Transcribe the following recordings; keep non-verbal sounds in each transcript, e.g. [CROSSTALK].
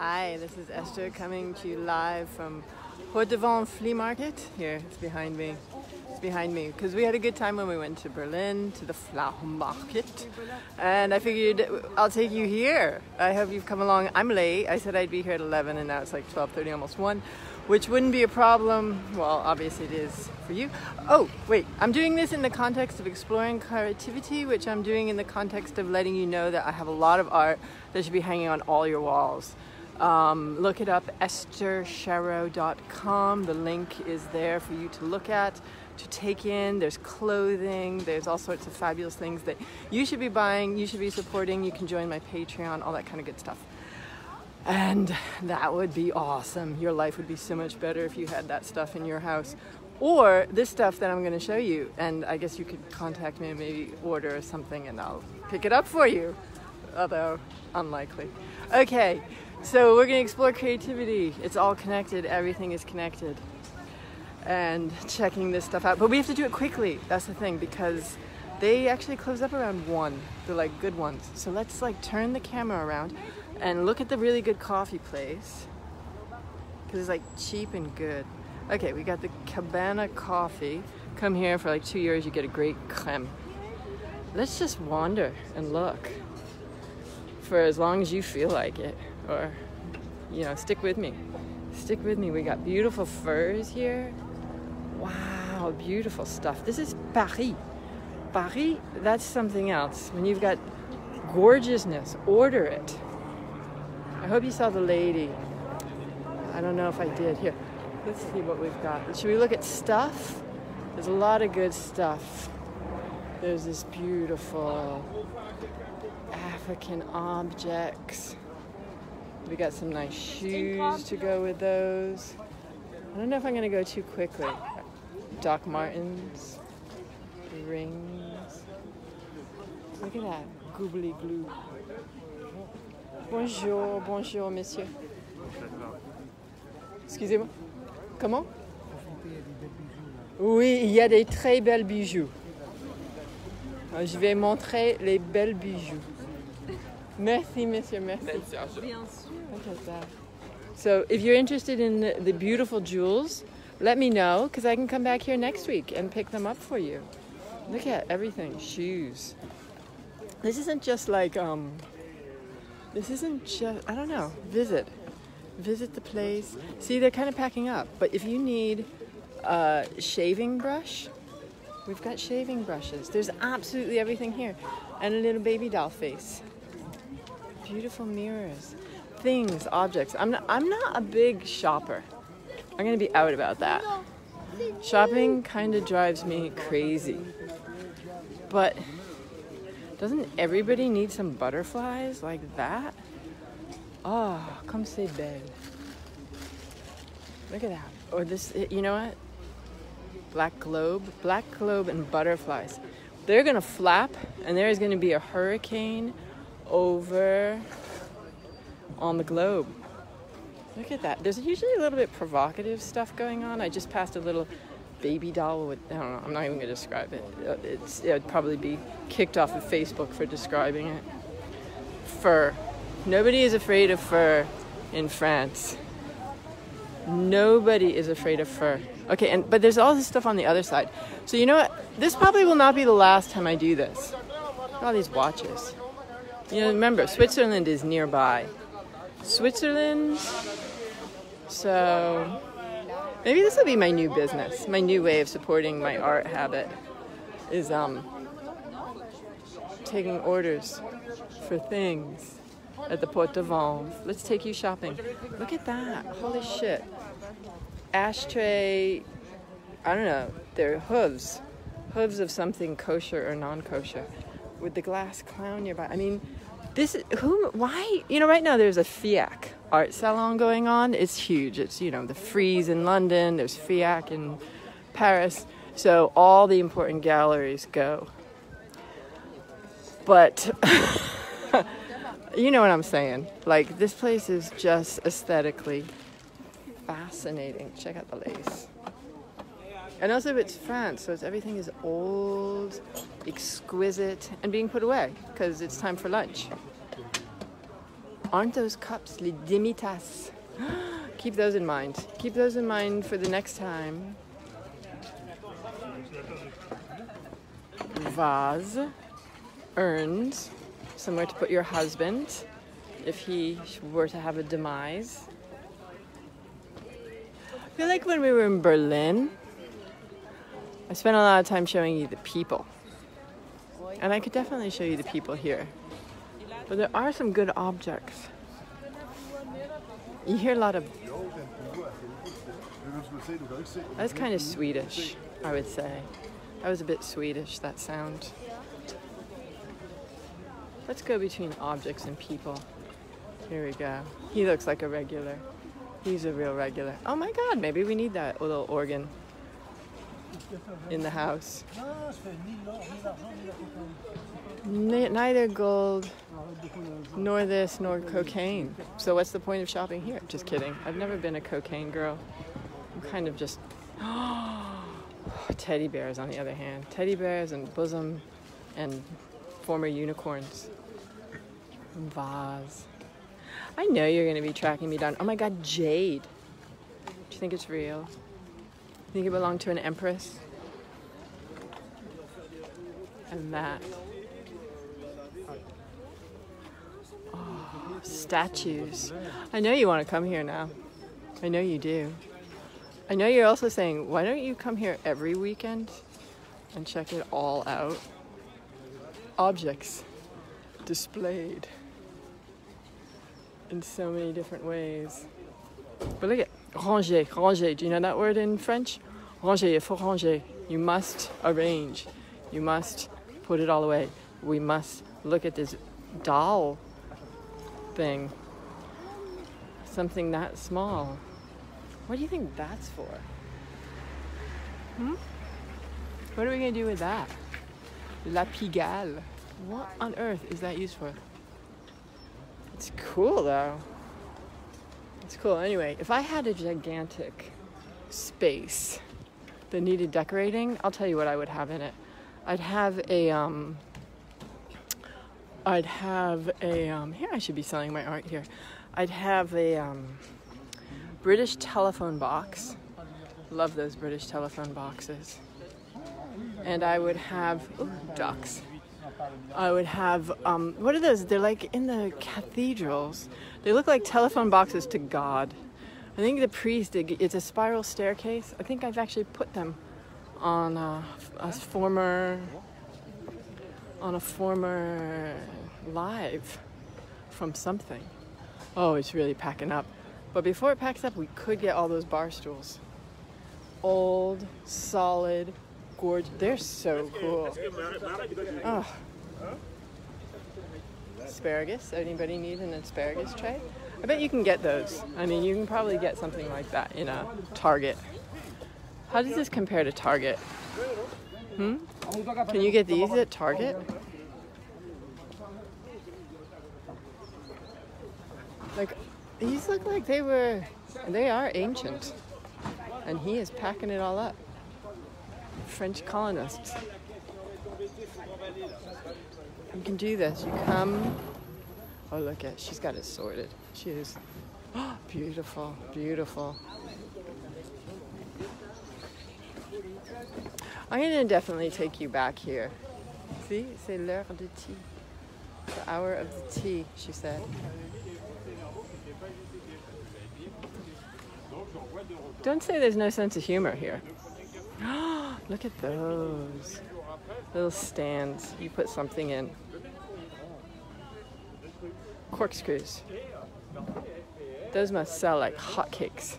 Hi, this is Esther coming to you live from Porte de Vanves Flea Market. Here, it's behind me. It's behind me because we had a good time when we went to Berlin to the Flower Market, and I figured I'll take you here. I hope you've come along. I'm late. I said I'd be here at 11, and now it's like 12:30, almost one, which wouldn't be a problem. Well, obviously it is for you. Oh, wait, I'm doing this in the context of exploring creativity, which I'm doing in the context of letting you know that I have a lot of art that should be hanging on all your walls. Um, look it up, esthersherrow.com. The link is there for you to look at, to take in. There's clothing, there's all sorts of fabulous things that you should be buying, you should be supporting. You can join my Patreon, all that kind of good stuff. And that would be awesome. Your life would be so much better if you had that stuff in your house. Or this stuff that I'm going to show you. And I guess you could contact me and maybe order something and I'll pick it up for you. Although unlikely. Okay. So we're gonna explore creativity. It's all connected, everything is connected. And checking this stuff out. But we have to do it quickly, that's the thing, because they actually close up around one. They're like good ones. So let's like turn the camera around and look at the really good coffee place. Cause it's like cheap and good. Okay, we got the Cabana coffee. Come here for like two years, you get a great creme. Let's just wander and look for as long as you feel like it or you know stick with me. Stick with me. We got beautiful furs here. Wow beautiful stuff. This is paris. Paris that's something else. When you've got gorgeousness order it. I hope you saw the lady. I don't know if i did. Here let's see what we've got. Should we look at stuff? There's a lot of good stuff. There's this beautiful african objects we got some nice shoes to go with those. I don't know if I'm gonna go too quickly. Doc Martens, rings. Look at that, googly glue. Bonjour, bonjour, monsieur. Excusez-moi. Comment? Oui, il y a des très belles bijoux. Je vais montrer les belles bijoux. Merci, monsieur, merci. Look at that. So if you're interested in the, the beautiful jewels, let me know because I can come back here next week and pick them up for you. Look at everything, shoes. This isn't just like, um, this isn't just, I don't know, visit. Visit the place. See, they're kind of packing up, but if you need a shaving brush, we've got shaving brushes. There's absolutely everything here. And a little baby doll face beautiful mirrors, things, objects. I'm not, I'm not a big shopper. I'm gonna be out about that. Shopping kind of drives me crazy. But doesn't everybody need some butterflies like that? Oh, come say belle. Look at that. Or this, you know what? Black globe, black globe and butterflies. They're gonna flap and there is gonna be a hurricane over on the globe. Look at that. There's usually a little bit provocative stuff going on. I just passed a little baby doll with, I don't know, I'm not even going to describe it. Uh, it's, it'd probably be kicked off of Facebook for describing it. Fur. Nobody is afraid of fur in France. Nobody is afraid of fur. Okay, and but there's all this stuff on the other side. So you know what? This probably will not be the last time I do this. All these watches. You know, remember, Switzerland is nearby. Switzerland. So maybe this will be my new business, my new way of supporting my art habit is um, taking orders for things at the Porte de Vanves. Let's take you shopping. Look at that. Holy shit. Ashtray, I don't know, they're hooves. Hooves of something kosher or non kosher with the glass clown nearby. I mean, this is who why you know right now there's a FIAC art salon going on. It's huge. It's you know the Frieze in London. There's FIAC in Paris. So all the important galleries go. But [LAUGHS] you know what I'm saying. Like this place is just aesthetically fascinating. Check out the lace. And also it's France, so it's, everything is old, exquisite, and being put away because it's time for lunch. Aren't those cups les demi-tasses? [GASPS] Keep those in mind. Keep those in mind for the next time. Vase, urns, somewhere to put your husband if he were to have a demise. I feel like when we were in Berlin, I spent a lot of time showing you the people. And I could definitely show you the people here. But there are some good objects. You hear a lot of. That's kind of Swedish, I would say. That was a bit Swedish, that sound. Let's go between objects and people. Here we go. He looks like a regular. He's a real regular. Oh my god, maybe we need that little organ in the house. neither gold nor this nor cocaine. So what's the point of shopping here? Just kidding. I've never been a cocaine girl. I'm kind of just [GASPS] teddy bears on the other hand. Teddy bears and bosom and former unicorns. Vase. I know you're gonna be tracking me down. Oh my god, jade. Do you think it's real? You think it belonged to an empress? And that. Oh, statues. I know you want to come here now. I know you do. I know you're also saying, why don't you come here every weekend and check it all out? Objects displayed in so many different ways. But look at ranger, ranger. Do you know that word in French? Ranger, il faut ranger. You must arrange. You must put it all away. We must look at this doll thing. Something that small. What do you think that's for? Hmm? What are we to do with that? La Pigalle. What on earth is that used for? It's cool though. It's cool. Anyway, if I had a gigantic space that needed decorating, I'll tell you what I would have in it. I'd have a um I'd have a um here I should be selling my art here. I'd have a um British telephone box. Love those British telephone boxes. And I would have ooh, ducks. I would have, um, what are those? They're like in the cathedrals. They look like telephone boxes to God. I think the priest, it's a spiral staircase. I think I've actually put them on a, a former, on a former live from something. Oh, it's really packing up. But before it packs up, we could get all those bar stools. Old, solid, gorgeous. They're so cool. Oh, asparagus. Anybody need an asparagus tray? I bet you can get those. I mean, you can probably get something like that in a Target. How does this compare to Target? Hmm? Can you get these at Target? Like, these look like they were, they are ancient. And he is packing it all up. French colonists. You can do this. You come. Oh, look at she's got it sorted. She is oh, [GASPS] beautiful, beautiful. I'm gonna definitely take you back here. See, c'est l'heure de tea. The hour of the tea, she said. Don't say there's no sense of humor here. [GASPS] Look at those little stands. You put something in. Corkscrews. Those must sell like hotcakes,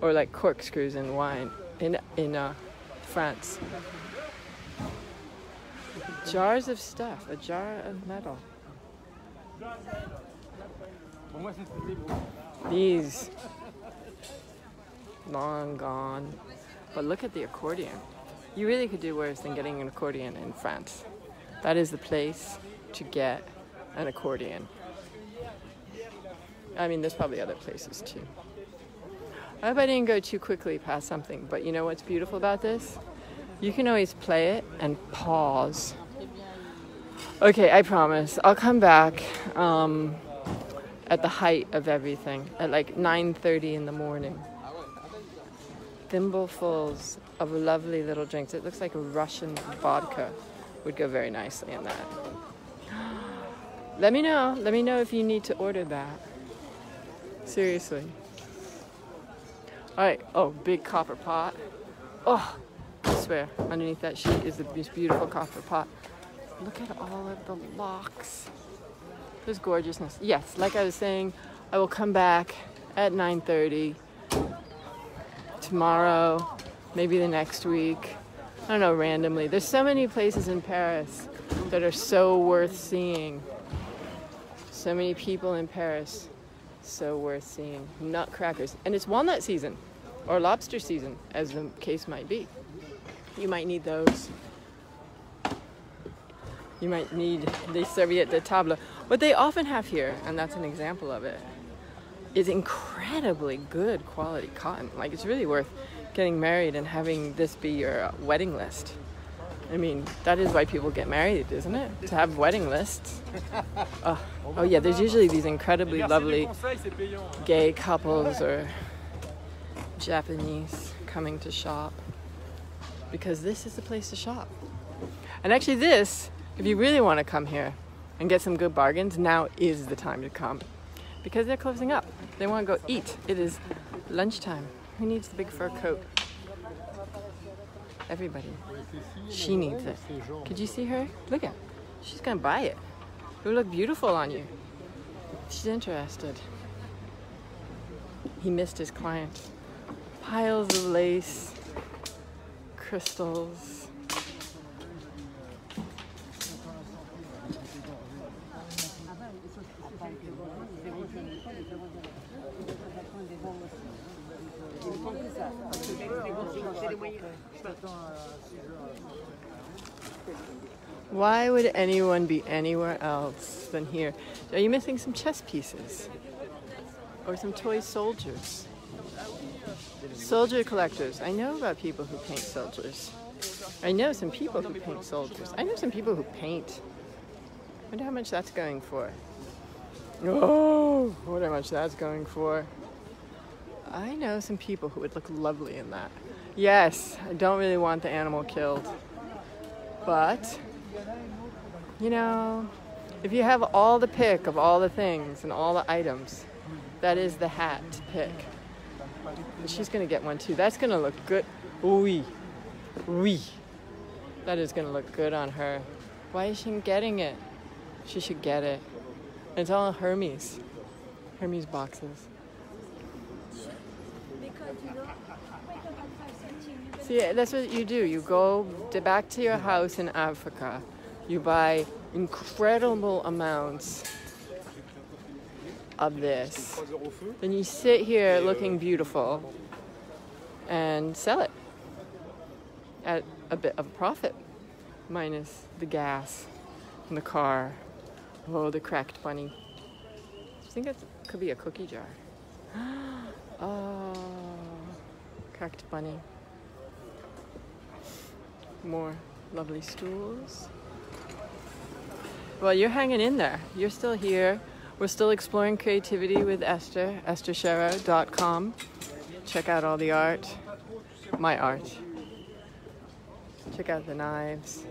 or like corkscrews in wine in in uh, France. Jars of stuff. A jar of metal. These long gone. But look at the accordion. You really could do worse than getting an accordion in France. That is the place to get an accordion. I mean, there's probably other places too. I hope I didn't go too quickly past something, but you know what's beautiful about this? You can always play it and pause. Okay, I promise. I'll come back. Um, at the height of everything at like 9:30 in the morning. Thimblefuls of lovely little drinks. It looks like a Russian vodka would go very nicely in that. [GASPS] Let me know. Let me know if you need to order that. Seriously. All right. Oh, big copper pot. Oh, I swear, underneath that sheet is the most beautiful copper pot. Look at all of the locks. There's gorgeousness. Yes, like I was saying, I will come back at 9:30 tomorrow, maybe the next week. I don't know, randomly. There's so many places in Paris that are so worth seeing. So many people in Paris, so worth seeing. Nutcrackers. And it's walnut season or lobster season, as the case might be. You might need those. You might need the serviette de table. What they often have here, and that's an example of it, is incredibly good quality cotton. Like it's really worth getting married and having this be your wedding list. I mean, that is why people get married, isn't it? To have wedding lists. [LAUGHS] Oh, oh yeah, there's usually these incredibly lovely gay [LAUGHS] couples or Japanese coming to shop because this is the place to shop. And actually, this, if you really want to come here and get some good bargains, now is the time to come because they're closing up. They want to go eat. It is lunchtime. Who needs the big fur coat? Everybody. She needs it. Could you see her? Look at. She's gonna buy it. It would look beautiful on you. She's interested. He missed his client. Piles of lace, crystals. Anyone be anywhere else than here? Are you missing some chess pieces? Or some toy soldiers? Soldier collectors. I know about people who paint soldiers. I know some people who paint soldiers. I know some people who paint. I wonder how much that's going for. Oh, I wonder how much that's going for. I know some people who would look lovely in that. Yes, I don't really want the animal killed. But, you know, if you have all the pick of all the things and all the items, that is the hat to pick. And she's gonna get one too. That's gonna look good. Oui. Oui. That is gonna look good on her. Why is she getting it? She should get it. It's all Hermes. Hermes boxes. See, that's what you do. You go to back to your house in Africa. You buy incredible amounts of this. Then you sit here looking beautiful and sell it at a bit of a profit, minus the gas and the car. Oh, the cracked bunny. I think that could be a cookie jar. [GASPS] oh, cracked bunny more lovely stools. Well, you're hanging in there. You're still here. We're still exploring creativity with Esther, esthersherrow.com. Check out all the art, my art. Check out the knives.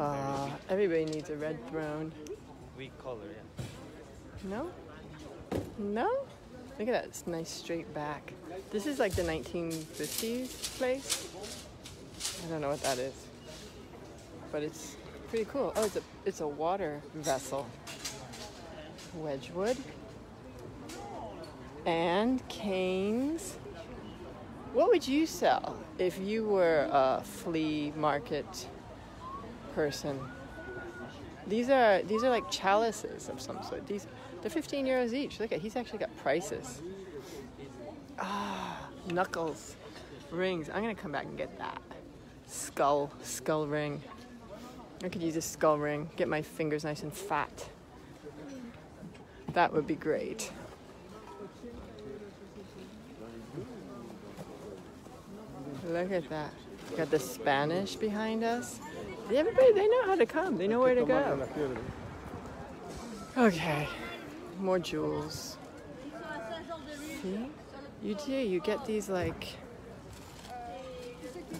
Uh, everybody needs a red throne. Color, yeah. No? No? Look at that, it's nice straight back. This is like the 1950s place. I don't know what that is, but it's pretty cool. Oh, it's a it's a water vessel. Wedgwood and canes. What would you sell if you were a flea market person? These are these are like chalices of some sort. These they're 15 euros each. Look at he's actually got prices. Ah, knuckles, rings. I'm gonna come back and get that skull skull ring. I could use a skull ring. Get my fingers nice and fat. That would be great. Look at that. Got the Spanish behind us. Everybody, they know how to come. They know where to go. Okay, more jewels. See? You do, you get these like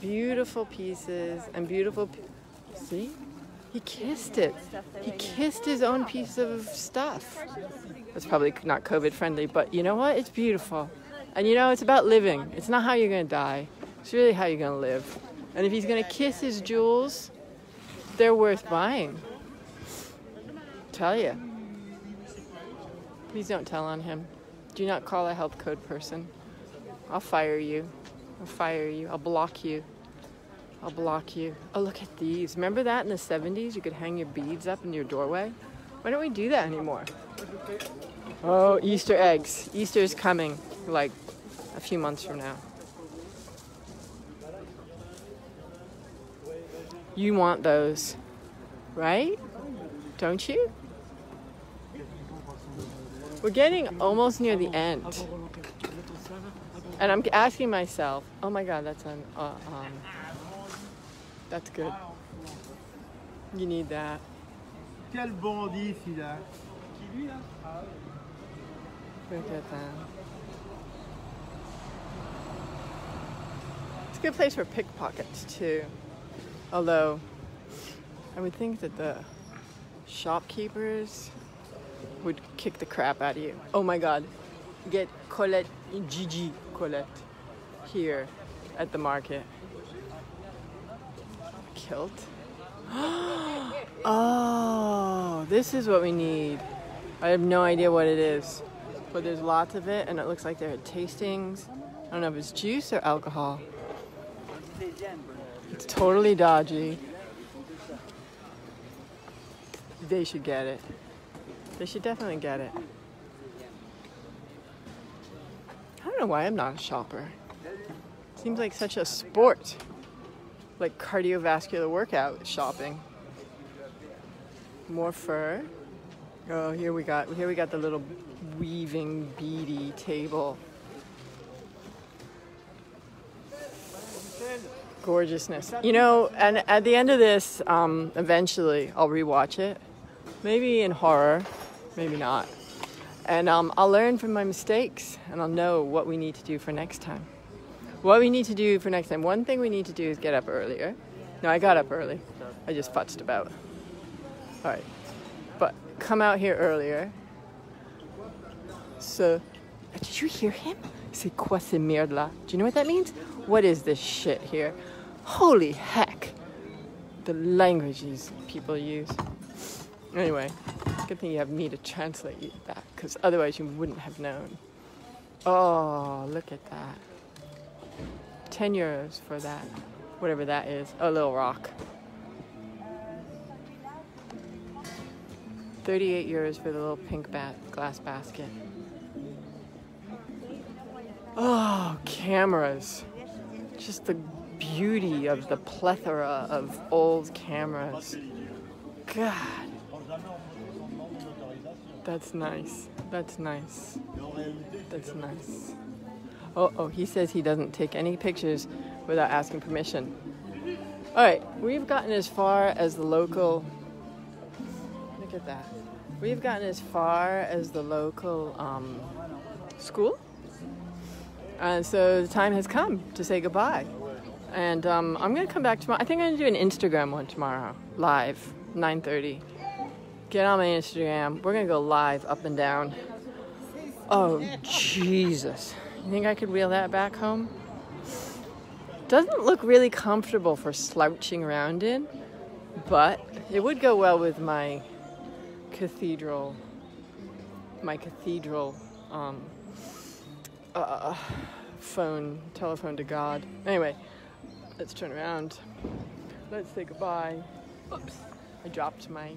beautiful pieces and beautiful. See? He kissed it. He kissed his own piece of stuff. It's probably not COVID friendly, but you know what? It's beautiful. And you know, it's about living. It's not how you're gonna die. It's really how you're gonna live. And if he's gonna kiss his jewels, they're worth buying. Tell you. Please don't tell on him. Do not call a health code person. I'll fire you. I'll fire you. I'll block you. I'll block you. Oh, look at these. Remember that in the 70s? You could hang your beads up in your doorway? Why don't we do that anymore? Oh, Easter eggs. Easter is coming like a few months from now. You want those, right? Don't you? We're getting almost near the end. And I'm asking myself, oh my god, that's an, uh, um, that's good. You need that. Quel bandit celui-là Look at that. It's a good place for pickpockets too. Although I would think that the shopkeepers would kick the crap out of you. Oh my god. Get Colette Gigi Colette here at the market. Kilt. [GASPS] oh, this is what we need. I have no idea what it is, but there's lots of it, and it looks like there are tastings. I don't know if it's juice or alcohol. It's totally dodgy. They should get it. They should definitely get it. I don't know why I'm not a shopper. Seems like such a sport. Like cardiovascular workout shopping. More fur. Oh, here we got here we got the little weaving beady table. Gorgeousness. You know, and at the end of this, um, eventually I'll rewatch it. Maybe in horror, maybe not. And um, I'll learn from my mistakes and I'll know what we need to do for next time. What we need to do for next time. One thing we need to do is get up earlier. No, I got up early. I just futzed about. All right. But come out here earlier. So, did you hear him? C'est quoi ces merdes? Do you know what that means? What is this shit here? Holy heck. The language these people use. Anyway, good thing you have me to translate that, because otherwise you wouldn't have known. Oh, look at that. 10 euros for that. Whatever that is. A little rock. 38 euros for the little pink glass basket. Oh, cameras. Just the beauty of the plethora of old cameras. God. That's nice. That's nice. That's nice. Oh, oh, he says he doesn't take any pictures without asking permission. All right, we've gotten as far as the local. Look at that. We've gotten as far as the local um, school. And so the time has come to say goodbye. And um, I'm gonna come back tomorrow. I think I'm gonna do an Instagram one tomorrow, live, 9:30. Get on my Instagram. We're gonna go live up and down. Oh Jesus! You think I could wheel that back home? Doesn't look really comfortable for slouching around in, but it would go well with my cathedral, my cathedral um, uh, phone, telephone to God. Anyway, let's turn around. Let's say goodbye. Oops, I dropped my,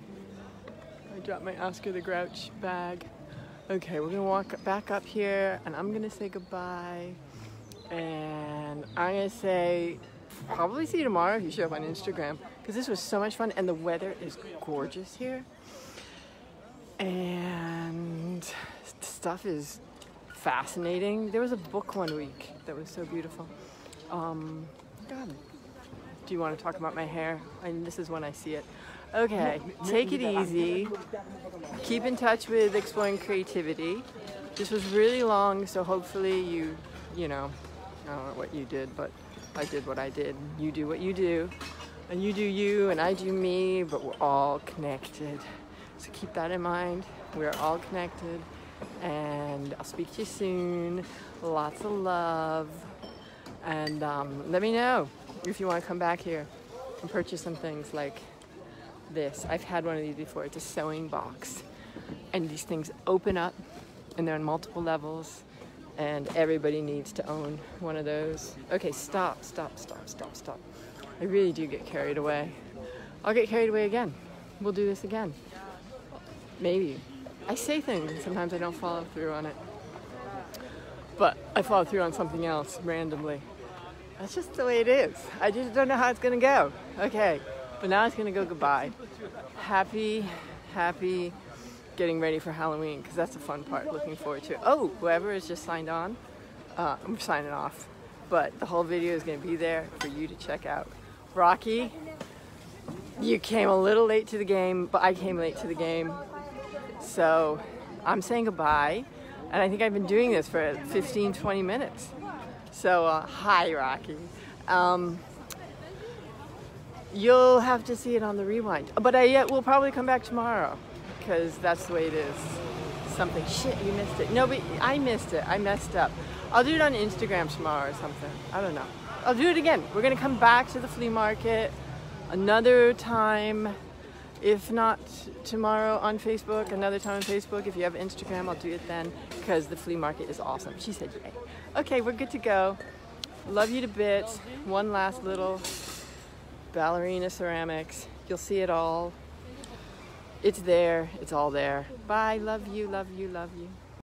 I dropped my Oscar the Grouch bag. Okay, we're gonna walk back up here, and I'm gonna say goodbye. And I'm gonna say, probably see you tomorrow if you show up on Instagram, because this was so much fun, and the weather is gorgeous here. And stuff is fascinating. There was a book one week that was so beautiful. Um, God, do you want to talk about my hair? And this is when I see it. Okay, take it easy. Keep in touch with Exploring Creativity. This was really long, so hopefully you, you know, I don't know what you did, but I did what I did. You do what you do, and you do you, and I do me, but we're all connected. So keep that in mind. We're all connected, and I'll speak to you soon. Lots of love, and um, let me know if you want to come back here and purchase some things like this. I've had one of these before. It's a sewing box, and these things open up, and they're on multiple levels, and everybody needs to own one of those. Okay, stop, stop, stop, stop, stop. I really do get carried away. I'll get carried away again. We'll do this again. Maybe. I say things, and sometimes I don't follow through on it. But I follow through on something else randomly. That's just the way it is. I just don't know how it's gonna go. Okay, but now it's gonna go goodbye. Happy, happy getting ready for Halloween because that's the fun part. Looking forward to it. Oh, whoever has just signed on, uh, I'm signing off. But the whole video is gonna be there for you to check out. Rocky, you came a little late to the game, but I came late to the game. So I'm saying goodbye. And I think I've been doing this for 15, 20 minutes. So, uh, hi, Rocky. Um, you'll have to see it on the rewind. But I will probably come back tomorrow because that's the way it is. Something, shit, you missed it. No, but I missed it. I messed up. I'll do it on Instagram tomorrow or something. I don't know. I'll do it again. We're going to come back to the flea market another time if not tomorrow on Facebook, another time on Facebook. If you have Instagram, I'll do it then because the flea market is awesome. She said yay. Okay, we're good to go. Love you to bits. One last little ballerina ceramics. You'll see it all. It's there. It's all there. Bye. Love you. Love you. Love you.